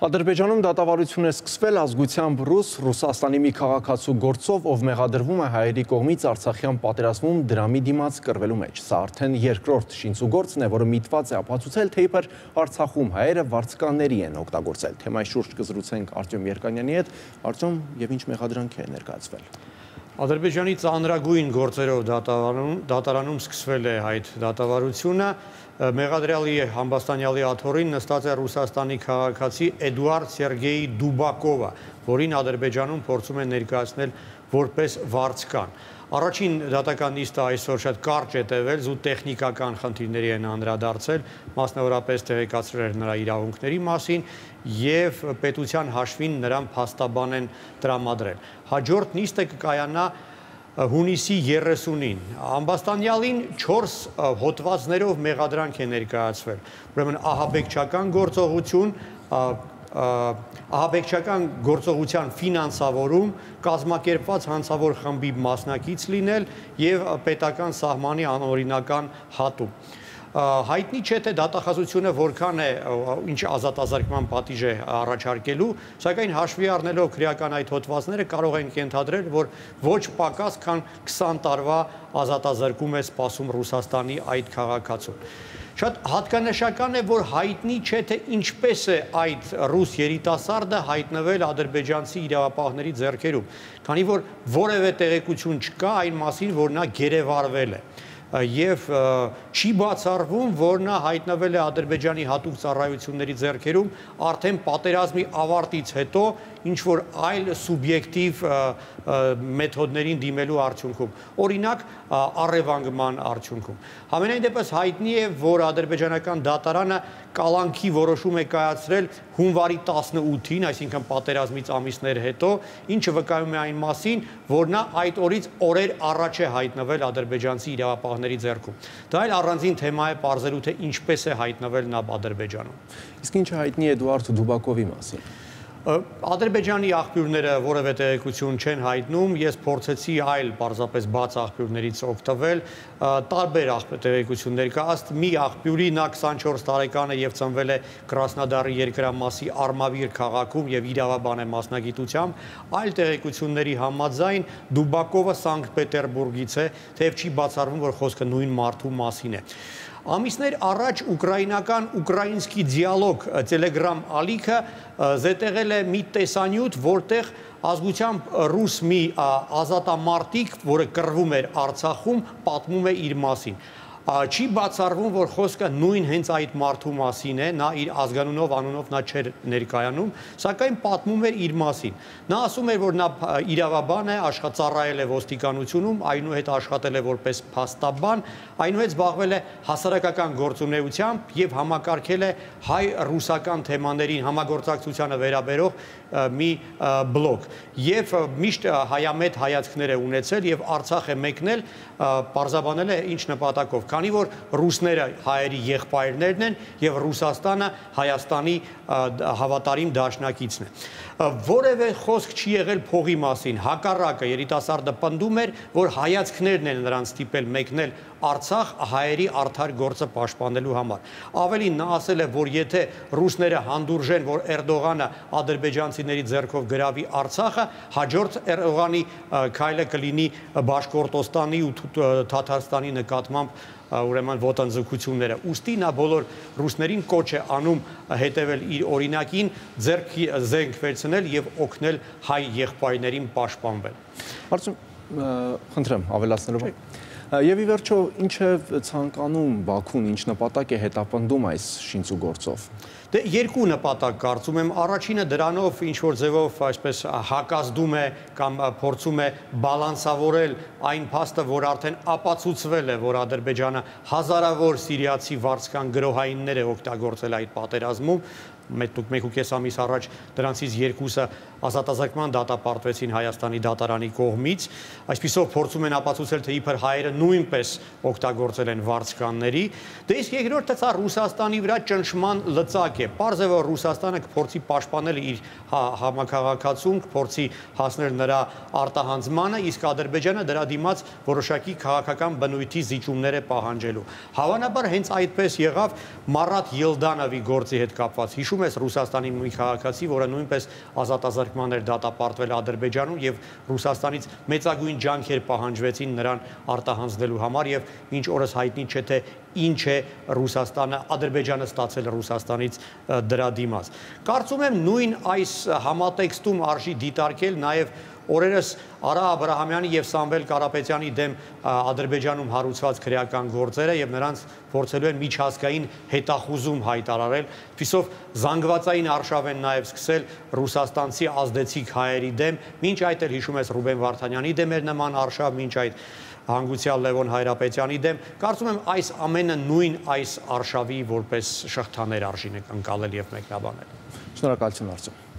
Ադրբեջանում դատավարություն է սկսվել ազգությամբ ռուս Ռուսաստանի մի քաղաքացու գործով, ով մեղադրվում է հայերի կողմից Արցախյան պատերազմում դրամի դիմաց կռվելու մեջ։ Սա արդեն երկրորդ շինցուգործն է, որը միտված է ապացուցել, թե իբր Արցախում հայերը վարձկանների են օգտագործել։ Թեմայի շուրջ կզրուցենք Արտյոմ Երկանյանի հետ։ Արտյոմ, եւ ինչ մեղադրանք է ներկայացվել։ Ադրբեջանի ծանրագույն գործերով դատարանում, դատարանում սկսվել է այդ դատավարությունը մեղադրյալի համբաստանյալի աթորին նստած է Ռուսաստանի քաղաքացի Էդուարդ Սերգեյ Դուբակովը, որին Ադրբեջանում փորձում են ներկայացնել որպես վարձկան։ Առաջին դատական նիստը այսօր շատ կարճ է տևել, զուտ տեխնիկական խնդիրների են անդրադարձել, մասնավորապես տեղեկացրել նրա իրավունքների մասին եւ պետության հաշվին նրան փաստաբան են տրամադրել։ Հաջորդ նիստը կկայանա հունիսի 30-ին ամբաստանյալին 4 հոդվածներով մեղադրանք է ներկայացվել ուրեմն ահաբեկչական գործողություն ահաբեկչական գործողության ֆինանսավորում կազմակերպված հանցավոր խմբի մասնակից լինել եւ պետական սահմանի անօրինական հատում հայտնի չէ թե դատախազությունը որքան է ինչ ազատազրկման պատիժ է առաջարկելու, սակայն հաշվի առնելով քրեական այդ հոդվածները կարող ենք ենթադրել, որ ոչ պակաս քան 20 տարվա ազատազրկում է սպասում Ռուսաստանի այդ քաղաքացուն։ Շատ հատկանշական է, որ հայտնի չէ թե ինչպես է այդ ռուս երիտասարդը հայտնվել ադրբեջանցի իրավապահների ձեռքերում, քանի որ որևէ տեղեկություն չկա այն մասին, որ նա գերեվարվել է եւ չի բացառվում, որ նա հայտնվել է Ադրբեջանի հատուկ ծառայությունների ձեռքերում արդեն պատերազմի ավարտից հետո ինչ որ այլ սուբյեկտիվ մեթոդներին դիմելու արդյունքում, օրինակ առևանգման արդյունքում։ Համենայն դեպս հայտնի է, որ ադրբեջանական դատարանը կալանքի որոշում է կայացրել հունվարի 18-ին, այսինքն պատերազմից ամիսներ հետո, ինչը վկայում է այն մասին, որ նա այդ օրից օրեր առաջ է հայտնվել ադրբեջանցի իրավապահների ձեռքում։ Դա էլ առանձին թեմա է ողջերու թե ինչպես է հայտնվել նա Ադրբեջանում։ Իսկ ինչը հայտնի Էդուարդ Դուբակովի մասին։ Ադրբեջանի աղբյուրները որևէ տեղեկություն չեն հայտնում, ես փորձեցի այլ պարզապես բաց աղբյուրներից օգտվել, տարբեր տեղեկություններ կա, ըստ մի աղբյուրի նա 24 տարեկան է եւ ծնվել է Կրասնոդարի երկրամասի Արմավիր քաղաքում եւ իրավաբան է մասնագիտությամբ, այլ տեղեկությունների համաձայն Դուբակովը Սանկտ Պետերբուրգից է, թեև չի բացառվում, որ խոսքը նույն մարդու մասին է։ Ամիսներ առաջ ուկրաինական ուկրաինսկի դիալոգ Telegram ալիքը զետեղել է մի տեսանյութ, որտեղ ազգությամբ ռուս մի ազատամարտիկ, որը կռվում էր Արցախում, պատմում է իր մասին չի բացառվում, որ խոսքը նույն հենց այդ մարդու մասին է, նա իր ազգանունով, անունով նա չէր ներկայանում, սակայն պատմում էր իր մասին։ Նա ասում էր, որ նա իրավաբան է, աշխատծառայել է ոստիկանությունում, այնուհետ աշխատել է որպես փաստաբան, այնուհետ զբաղվել է հասարակական գործունեությամբ եւ համակարգել է հայ-ռուսական թեմաներին համագործակցությանը վերաբերող մի բլոկ եւ միշտ հայամետ հայացքներ է ունեցել եւ Արցախ է մեկնել, պարզաբանել է ինչ նպատակով քանի որ ռուսները հայերի եղբայրներն են եւ Ռուսաստանը Հայաստանի հավատարիմ դաշնակիցն է որևէ խոսք չի եղել փողի մասին հակառակը երիտասարդը պնդում էր որ հայացքներն են նրան ստիպել մեկնել Արցախ հայերի արդար գործը պաշտպանելու համար ավելին նա ասել է որ եթե ռուսները հանդուրժեն որ Էրդողանը ադրբեջանցիների ձեռքով գրավի Արցախը հաջորդ Էրդողանի քայլը կլինի Բաշկորտոստանի ու Թաթարստանի նկատմամբ ուրեմն ոտնձգությունները։ Ոստի նա բոլոր ռուսներին կոչ է անում հետևել իր օրինակին, ձեռքի զենք վերցնել եւ օգնել հայ եղբայրներին պաշտպանվել։ Հարցում խնդրեմ ավելացնելով Եվ ի վերջո ինչ է ցանկանում Բաքուն, ինչ նպատակ է հետապնդում այս շինցուգործով։ Դե երկու նպատակ կարծում եմ, առաջինը դրանով ինչ որ ձևով այսպես հակազդում է կամ փորձում է բալանսավորել այն փաստը, որ արդեն ապացուցվել է, որ Ադրբեջանը հազարավոր սիրիացի վարձկան գրոհայիններ է օգտագործել այդ պատերազմում, մեկ ու կես ամիս առաջ դրանցից երկուսը ազատազրկման դատապարտվեցին Հայաստանի դատարանի կողմից։ Այսպիսով փորձում են ապացուցել, թե իբր հայերը նույնպես օգտագործել են վարձկանների։ Դե իսկ երկրորդը ցա Ռուսաստանի վրա ճնշման լծակ է։ Պարզ է, որ Ռուսաստանը կփորձի պաշտպանել իր հա, համակարգացում, կփորձի հասնել նրա արտահանձմանը, իսկ Ադրբեջանը դրա դիմաց որոշակի քաղաքական բնույթի զիջումներ է պահանջելու։ Հավանաբար հենց այդպես եղավ Մարատ Ելդանովի գործի հետ կապված։ Հիշում հիշում ես Ռուսաստանի մի քաղաքացի, որը նույնպես ազատազրկման էր դատապարտվել Ադրբեջանում եւ Ռուսաստանից մեծագույն ջանքեր պահանջվեցին նրան արտահանձնելու համար եւ ինչ օրս հայտնի չէ թե ինչ է Ռուսաստանը, Ադրբեջանը ստացել Ռուսաստանից դրա դիմաց։ Կարծում եմ նույն այս համատեքստում արժի դիտարկել նաև օրերս Արա Աբ รา համյանի եւ Սամվել Կարապետյանի դեմ Ադրբեջանում հարուցված քրեական գործերը եւ նրանց փորձելու են միջազգային հետախուզում հայտարարել, փիսով զանգվածային արշավ են նաեւ սկսել ռուսաստանցի ազդեցիկ հայերի դեմ, ինչ այդ էլ հիշում ես Ռուբեն Վարդանյանի դեմ էր նման արշավ, ինչ այդ հանգուցյալ Լևոն Հայրապետյանի դեմ։ Կարծում եմ այս ամենը նույն այս արշավի որպես շղթաներ արժին ընկալել եւ մեկնաբանել։ Շնորհակալություն Արծու։